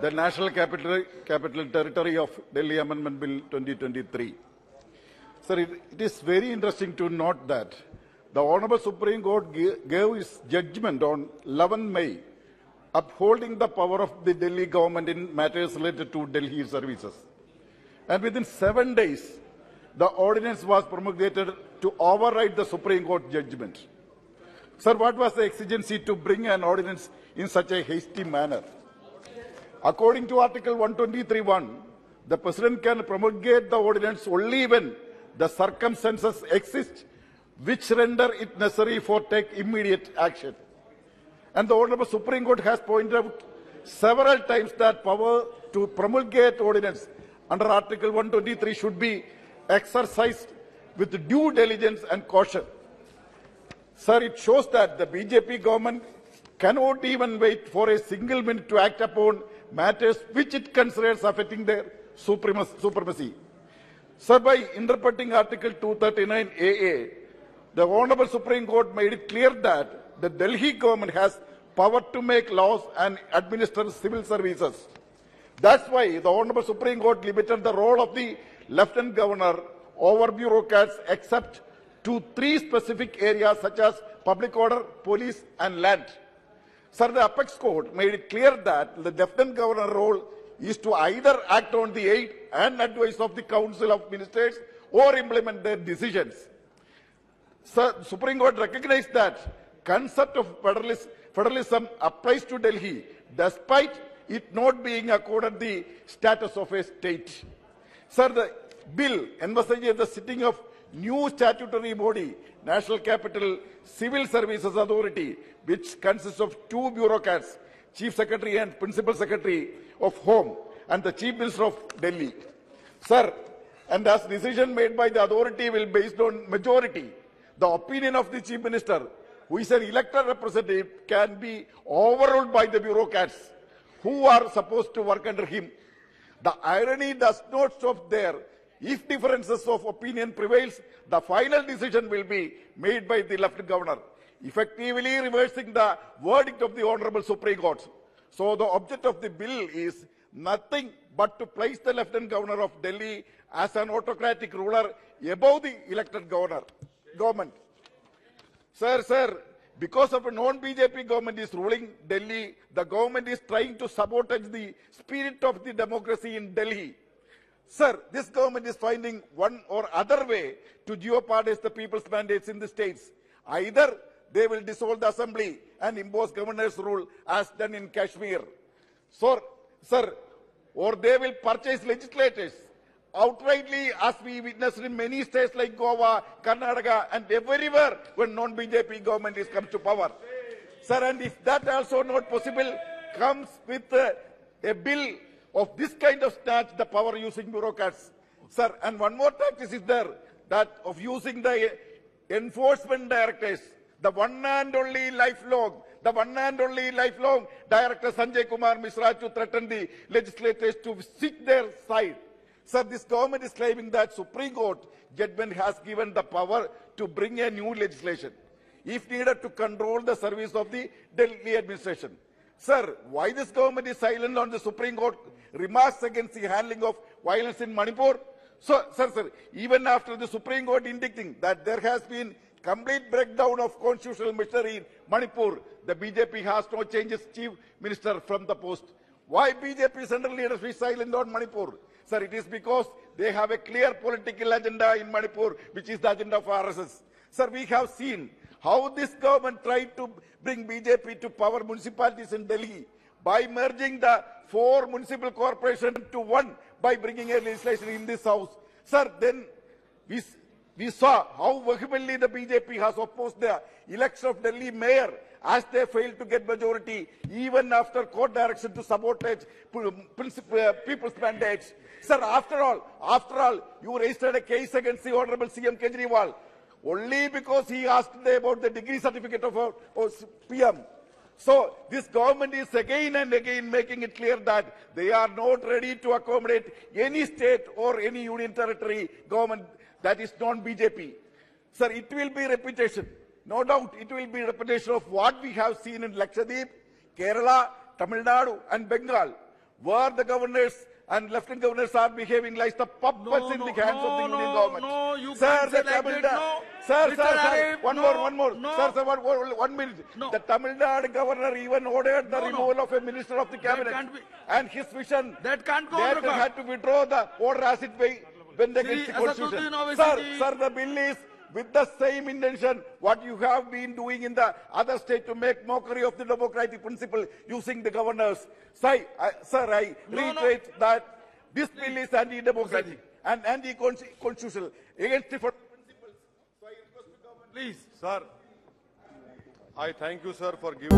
the National Capital, Capital Territory of Delhi Amendment Bill 2023. Sir, it, it is very interesting to note that the Honorable Supreme Court gave its judgment on 11 May, upholding the power of the Delhi government in matters related to Delhi services. And within seven days, the ordinance was promulgated to override the Supreme Court judgment. Sir, what was the exigency to bring an ordinance in such a hasty manner? According to Article 123.1, the President can promulgate the ordinance only when the circumstances exist which render it necessary for take immediate action. And the Honorable Supreme Court has pointed out several times that power to promulgate ordinance under Article 123 should be exercised with due diligence and caution. Sir, it shows that the BJP government cannot even wait for a single minute to act upon matters which it considers affecting their supremacy. Sir, by interpreting Article 239 AA, the Honorable Supreme Court made it clear that the Delhi government has power to make laws and administer civil services. That's why the Honorable Supreme Court limited the role of the Lieutenant Governor over bureaucrats except to three specific areas such as public order, police and land. Sir, the Apex Court made it clear that the Lieutenant Governor role is to either act on the aid and advice of the Council of Ministers or implement their decisions. Sir, Supreme Court recognized that concept of federalism, federalism applies to Delhi despite it not being accorded the status of a state. Sir, the bill envisages the sitting of new statutory body, National Capital Civil Services Authority, which consists of two bureaucrats, Chief Secretary and Principal Secretary of Home, and the Chief Minister of Delhi. Sir, and as decision made by the authority will be based on majority, the opinion of the Chief Minister, who is an elected representative, can be overruled by the bureaucrats who are supposed to work under him. The irony does not stop there. If differences of opinion prevails, the final decision will be made by the Lieutenant Governor, effectively reversing the verdict of the Honorable Supreme Court. So the object of the bill is nothing but to place the Lieutenant Governor of Delhi as an autocratic ruler above the elected governor, government. Sir, sir, because of a non-BJP government is ruling Delhi, the government is trying to sabotage the spirit of the democracy in Delhi. Sir, this government is finding one or other way to jeopardize the people's mandates in the states. Either they will dissolve the assembly and impose governor's rule as done in Kashmir. So, sir, or they will purchase legislators outrightly as we witnessed in many states like Goa, Karnataka and everywhere when non-BJP government is comes to power. Sir, and if that also not possible, comes with uh, a bill of this kind of snatch, the power using bureaucrats. Sir, and one more practice is there, that of using the enforcement directors, the one and only lifelong, the one and only lifelong director Sanjay Kumar Mishra to threaten the legislators to seek their side. Sir, this government is claiming that Supreme Court judgment has given the power to bring a new legislation, if needed to control the service of the Delhi administration. Sir, why this government is silent on the Supreme Court remarks against the handling of violence in Manipur? So, sir, sir, even after the Supreme Court indicating that there has been complete breakdown of constitutional machinery in Manipur, the BJP has not changed its chief minister from the post. Why BJP central leaders is silent on Manipur? Sir, it is because they have a clear political agenda in Manipur, which is the agenda of RSS. Sir, we have seen how this government tried to bring BJP to power municipalities in Delhi by merging the four municipal corporations to one by bringing a legislation in this house. Sir, then we, we saw how vehemently the BJP has opposed the election of Delhi mayor as they failed to get majority even after court direction to sabotage princip- uh, people's mandates. Sir, after all, after all, you registered a case against the Honorable CM Kejriwal only because he asked about the degree certificate of, our- of PM. So this government is again and again making it clear that they are not ready to accommodate any state or any union territory government that is non-BJP. Sir, it will be repetition. No doubt it will be repetition of what we have seen in Lakshadweep, Kerala, Tamil Nadu and Bengal, where the governors and lieutenant governors are behaving like the puppets No, in the no, hands of the no, Indian government. no, you sir, can't the say like that, no. Sir, sir, sir, one no, more, one more. no. Sir, sir, one, one, minute. No. The Tamil Nadu governor even ordered the removal of a minister of the cabinet. And his vision, That can't go they on had to withdraw the order as it way went against the constitution. Sir, sir, the bill is with the same intention what you have been doing in the other state to make mockery of the democratic principle using the governors. Sir, I, sir, I reiterate that this bill is anti-democratic and anti-constitutional against the principles. So I request the government Please. Sir, I thank you, sir, for giving.